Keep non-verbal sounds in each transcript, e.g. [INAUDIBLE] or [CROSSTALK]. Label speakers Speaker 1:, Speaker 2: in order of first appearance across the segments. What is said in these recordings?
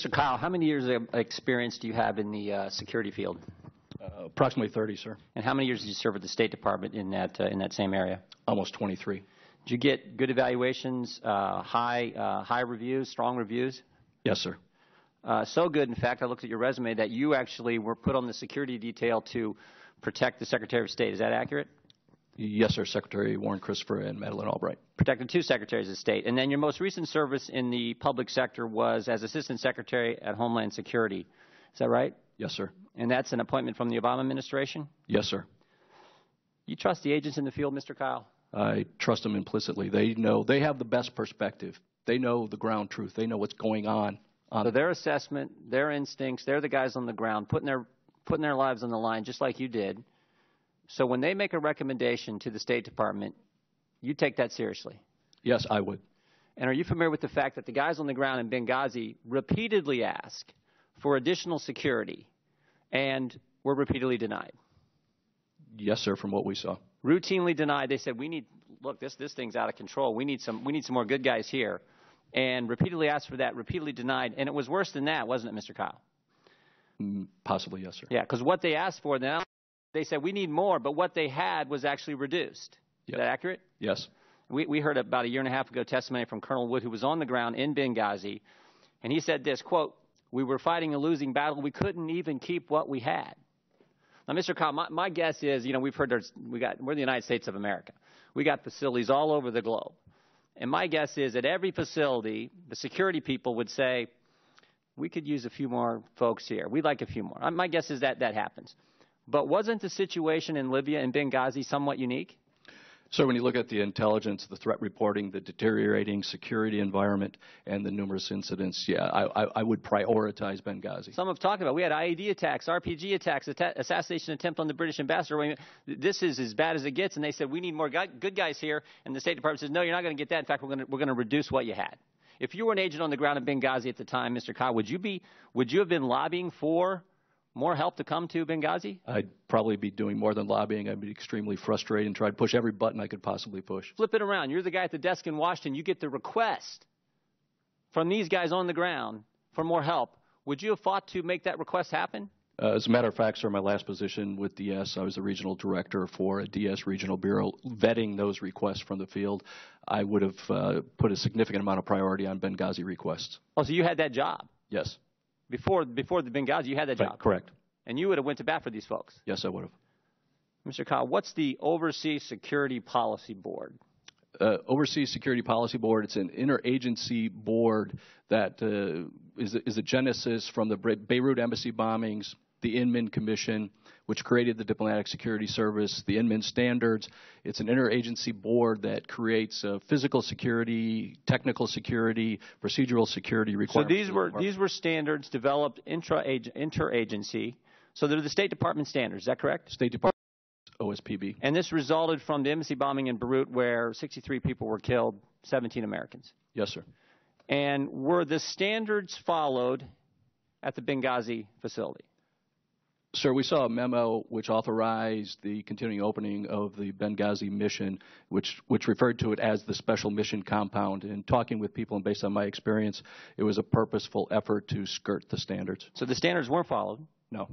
Speaker 1: Mr. Keil, how many years of experience do you have in the uh, security field?
Speaker 2: Uh, approximately 30, sir.
Speaker 1: And how many years did you serve at the State Department in that, uh, in that same area?
Speaker 2: Almost 23.
Speaker 1: Did you get good evaluations, uh, high, uh, high reviews, strong reviews?
Speaker 2: Yes, sir.
Speaker 1: Uh, so good, in fact, I looked at your resume that you actually were put on the security detail to protect the Secretary of State. Is that accurate?
Speaker 2: Yes, sir. Secretary Warren Christopher and Madeleine Albright.
Speaker 1: Protected two secretaries of state. And then your most recent service in the public sector was as Assistant Secretary at Homeland Security. Is that right?
Speaker 2: Yes, sir.
Speaker 1: And that's an appointment from the Obama administration?
Speaker 2: Yes, sir.
Speaker 1: You trust the agents in the field, Mr. Keil?
Speaker 2: I trust them implicitly. They know, they have the best perspective. They know the ground truth. They know what's going on. on
Speaker 1: So their assessment, their instincts, they're the guys on the ground putting their, putting their lives on the line just like you did. So when they make a recommendation to the State Department, you take that seriously.
Speaker 2: yes, I would.
Speaker 1: And are you familiar with the fact that the guys on the ground in Benghazi repeatedly asked for additional security and were repeatedly denied?
Speaker 2: Yes, sir, from what we saw.
Speaker 1: Routinely denied. They said, "We need look this this thing's out of control. We need some we need some more good guys here." And repeatedly asked for that, repeatedly denied, and it was worse than that, wasn't it, Mr. Keil?
Speaker 2: Mm, Possibly, yes, sir.
Speaker 1: Yeah, because what they asked for, then they said we need more, but what they had was actually reduced. Is that accurate?
Speaker 2: Yes.
Speaker 1: We, we heard about a year and a half ago testimony from Colonel Wood, who was on the ground in Benghazi, and he said this quote, We were fighting a losing battle. We couldn't even keep what we had. Now, Mr. Keil, my, my guess is, you know, we've heard there's, we got, we're the United States of America. We got facilities all over the globe. And my guess is at every facility, the security people would say, we could use a few more folks here. We'd like a few more. My guess is that that happens. But wasn't the situation in Libya and Benghazi somewhat unique?
Speaker 2: So when you look at the intelligence, the threat reporting, the deteriorating security environment, and the numerous incidents, yeah, I, I, I would prioritize Benghazi.
Speaker 1: Some have talked about. We had IED attacks, RPG attacks, atta- assassination attempt on the British ambassador. This is as bad as it gets, and they said we need more good guys here. And the State Department says no, you're not going to get that. In fact, we're going to we're going to reduce what you had. If you were an agent on the ground in Benghazi at the time, Mr. Keil, would you be would you have been lobbying for more help to come to Benghazi?
Speaker 2: I'd probably be doing more than lobbying. I'd be extremely frustrated and try to push every button I could possibly push.
Speaker 1: Flip it around. You're the guy at the desk in Washington. You get the request from these guys on the ground for more help. Would you have fought to make that request happen?
Speaker 2: Uh, as a matter of fact, sir, my last position with DS, I was the regional director for a DS regional bureau, vetting those requests from the field. I would have uh, put a significant amount of priority on Benghazi requests.
Speaker 1: Oh, so you had that job
Speaker 2: Yes,
Speaker 1: before before the Benghazi. You had that job,
Speaker 2: correct.
Speaker 1: and you would have went to bat for these folks.
Speaker 2: Yes, I would have.
Speaker 1: Mr. Keil, what's the Overseas Security Policy Board?
Speaker 2: uh, Overseas Security Policy Board. It's an interagency board that uh, is, is a genesis from the Beirut embassy bombings, the Inman Commission, which created the Diplomatic Security Service, the Inman Standards. It's an interagency board that creates uh, physical security, technical security, procedural security requirements.
Speaker 1: So these were these were standards developed intra interagency. So they're the State Department standards. Is that correct?
Speaker 2: State Department, OSPB.
Speaker 1: And this resulted from the embassy bombing in Beirut, where 63 people were killed, 17 Americans.
Speaker 2: Yes, sir.
Speaker 1: And were the standards followed at the Benghazi facility?
Speaker 2: Sir, we saw a memo which authorized the continuing opening of the Benghazi mission, which, which referred to it as the Special Mission Compound. And talking with people, and based on my experience, it was a purposeful effort to skirt the standards.
Speaker 1: So the standards weren't followed.
Speaker 2: No.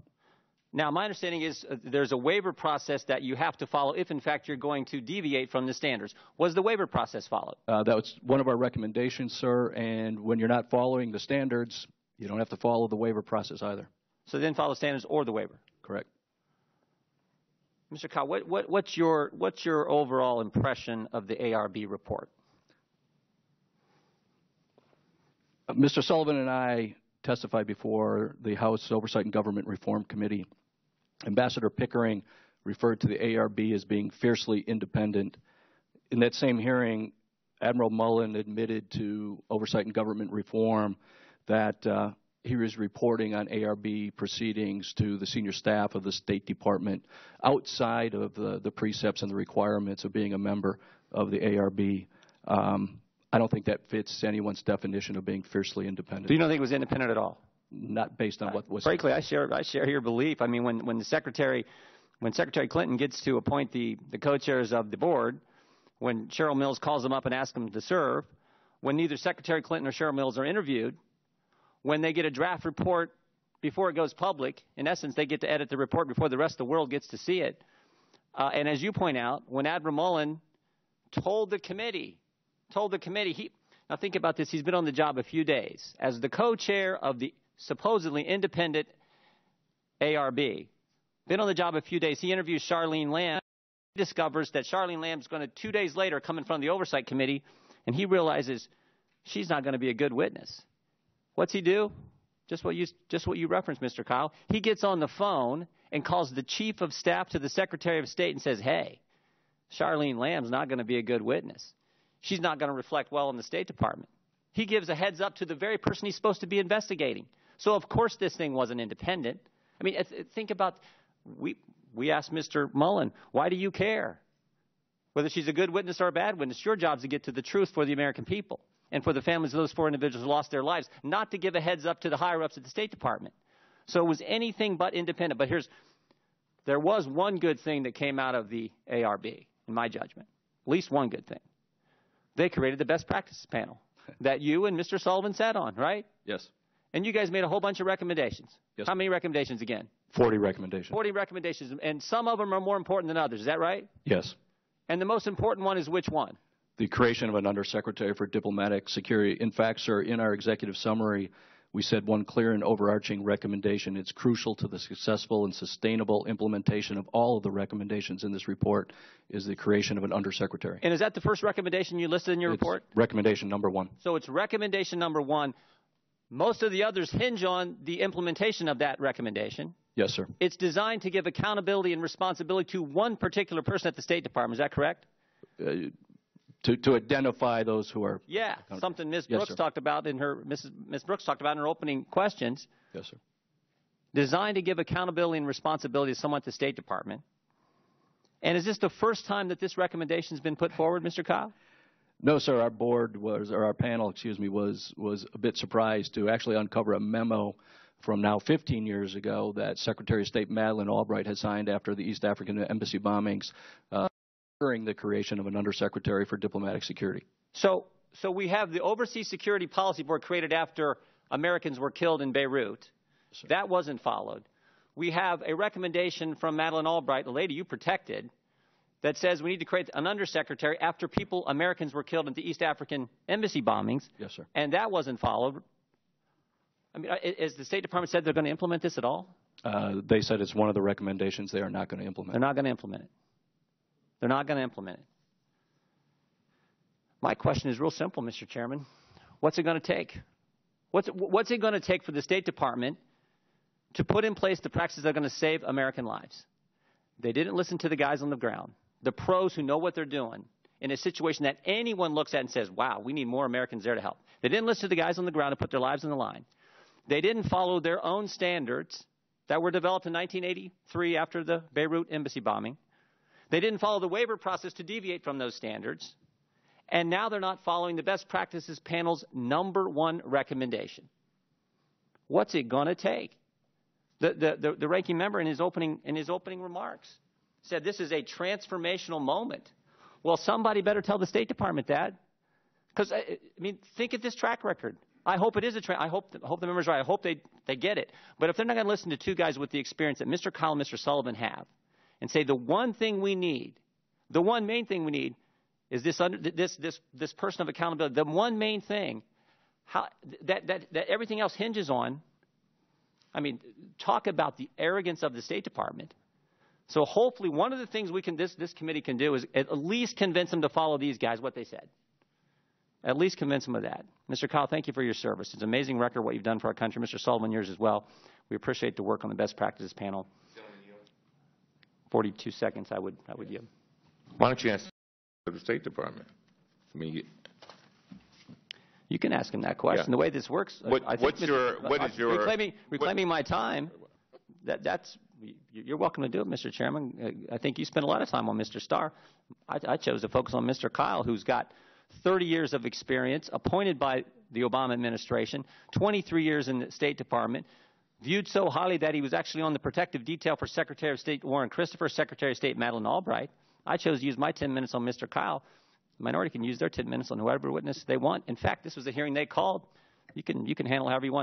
Speaker 1: Now, my understanding is uh, there's a waiver process that you have to follow if, in fact, you're going to deviate from the standards. Was the waiver process followed?
Speaker 2: Uh, that was one of our recommendations, sir. And when you're not following the standards, you don't have to follow the waiver process either.
Speaker 1: So then follow standards or the waiver.
Speaker 2: Correct.
Speaker 1: Mr. Keil, what, what, what's, your, what's your overall impression of the ARB report?
Speaker 2: Uh, Mr. Sullivan and I testified before the House Oversight and Government Reform Committee. Ambassador Pickering referred to the ARB as being fiercely independent. In that same hearing, Admiral Mullen admitted to Oversight and Government Reform that uh, he was reporting on ARB proceedings to the senior staff of the State Department outside of the, the precepts and the requirements of being a member of the ARB. Um, I don't think that fits anyone's definition of being fiercely independent.
Speaker 1: Do you not think it was independent at all?
Speaker 2: Not based on what was.
Speaker 1: Frankly, I share, I share your belief. I mean, when, when the Secretary, when Secretary Clinton gets to appoint the, the co-chairs of the board, when Cheryl Mills calls them up and asks them to serve, when neither Secretary Clinton or Cheryl Mills are interviewed, when they get a draft report before it goes public. In essence, they get to edit the report before the rest of the world gets to see it. Uh, and as you point out, when Admiral Mullen told the committee, told the committee, he, now think about this, he's been on the job a few days as the co-chair of the supposedly independent ARB. Been on the job a few days. He interviews Charlene Lamb. He discovers that Charlene Lamb's going to, two days later, come in front of the Oversight Committee, and he realizes she's not going to be a good witness. What's he do? Just what you just what you referenced, Mr. Keil. He gets on the phone and calls the chief of staff to the Secretary of State and says, "Hey, Charlene Lamb's not going to be a good witness. She's not going to reflect well in the State Department." He gives a heads up to the very person he's supposed to be investigating. So of course this thing wasn't independent. I mean, think about we we asked Mr. Mullen, "Why do you care?" Whether she's a good witness or a bad witness, your job is to get to the truth for the American people and for the families of those four individuals who lost their lives, not to give a heads up to the higher ups at the State Department. So it was anything but independent. But here's there was one good thing that came out of the ARB, in my judgment. At least one good thing. They created the best practices panel [LAUGHS] that you and Mr. Sullivan sat on, right?
Speaker 2: Yes.
Speaker 1: And you guys made a whole bunch of recommendations.
Speaker 2: Yes.
Speaker 1: How many recommendations again?
Speaker 2: 40 recommendations.
Speaker 1: 40 recommendations. And some of them are more important than others. Is that right?
Speaker 2: Yes.
Speaker 1: And the most important one is which one?
Speaker 2: the creation of an undersecretary for diplomatic security. In fact, sir, in our executive summary, we said one clear and overarching recommendation. It's crucial to the successful and sustainable implementation of all of the recommendations in this report is the creation of an undersecretary.
Speaker 1: And is that the first recommendation you listed in your
Speaker 2: it's
Speaker 1: report?
Speaker 2: Recommendation number one.
Speaker 1: So it's recommendation number one. Most of the others hinge on the implementation of that recommendation.
Speaker 2: Yes, sir.
Speaker 1: It's designed to give accountability and responsibility to one particular person at the State Department. Is that correct?
Speaker 2: Uh, to, to identify those who are.
Speaker 1: Yeah, something Ms. Brooks
Speaker 2: sir.
Speaker 1: talked about in her Mrs. Ms. Brooks talked about in her opening questions.
Speaker 2: Yes, sir.
Speaker 1: Designed to give accountability and responsibility to someone at the State Department. And is this the first time that this recommendation has been put forward, Mr. Keil?
Speaker 2: No, sir. Our board was, or our panel, excuse me, was was a bit surprised to actually uncover a memo from now 15 years ago that Secretary of State Madeleine Albright had signed after the East African embassy bombings. Uh, during the creation of an undersecretary for diplomatic security.
Speaker 1: So, so we have the Overseas Security Policy Board created after Americans were killed in Beirut.
Speaker 2: Sir.
Speaker 1: That wasn't followed. We have a recommendation from Madeleine Albright, the lady you protected, that says we need to create an undersecretary after people, Americans, were killed in the East African embassy bombings.
Speaker 2: Yes, sir.
Speaker 1: And that wasn't followed. I mean, has the State Department said they're going to implement this at all?
Speaker 2: Uh, they said it's one of the recommendations they are not going to implement.
Speaker 1: They're not going to implement it. They're not going to implement it. My question is real simple, Mr. Chairman. What's it going to take? What's, what's it going to take for the State Department to put in place the practices that are going to save American lives? They didn't listen to the guys on the ground, the pros who know what they're doing in a situation that anyone looks at and says, wow, we need more Americans there to help. They didn't listen to the guys on the ground and put their lives on the line. They didn't follow their own standards that were developed in 1983 after the Beirut embassy bombing. They didn't follow the waiver process to deviate from those standards. And now they're not following the best practices panel's number one recommendation. What's it going to take? The, the, the, the, ranking member in his, opening, in his opening remarks said this is a transformational moment. Well, somebody better tell the State Department that. Because, I, I mean, think of this track record. I hope it is a tra- I hope, hope the members are right. I hope they, they get it. But if they're not going to listen to two guys with the experience that Mr. Keil and Mr. Sullivan have, and say the one thing we need, the one main thing we need is this, under, this, this, this person of accountability. The one main thing how, that, that, that everything else hinges on. I mean, talk about the arrogance of the State Department. So hopefully one of the things we can, this, this committee can do is at least convince them to follow these guys, what they said. At least convince them of that. Mr. Keil, thank you for your service. It's an amazing record what you've done for our country. Mr. Sullivan, yours as well. We appreciate the work on the best practices panel. 42 seconds, I would, I would yield.
Speaker 3: Why don't you ask the State Department? I mean, you-
Speaker 1: can ask him that question.
Speaker 3: Yeah.
Speaker 1: The way this works,
Speaker 3: What-
Speaker 1: I think
Speaker 3: what's
Speaker 1: Mr.
Speaker 3: your- what is your-
Speaker 1: reclaiming,
Speaker 3: what-
Speaker 1: my time? That, that's you- you're welcome to do it, Mr. Chairman. I think you spent a lot of time on Mr. Starr. I, I chose to focus on Mr. Keil, who's got 30 years of experience, appointed by the Obama administration, 23 years in the State Department, viewed so highly that he was actually on the protective detail for Secretary of State Warren Christopher, Secretary of State Madeleine Albright. I chose to use my 10 minutes on Mr. Keil. The minority can use their 10 minutes on whoever witness they want. In fact, this was a hearing they called. You can, you can handle however you want.